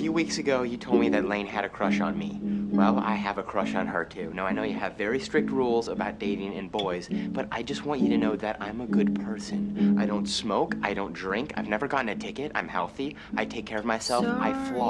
few weeks ago, you told me that Lane had a crush on me. Well, I have a crush on her too. Now, I know you have very strict rules about dating and boys, but I just want you to know that I'm a good person. I don't smoke, I don't drink, I've never gotten a ticket, I'm healthy, I take care of myself, I floss.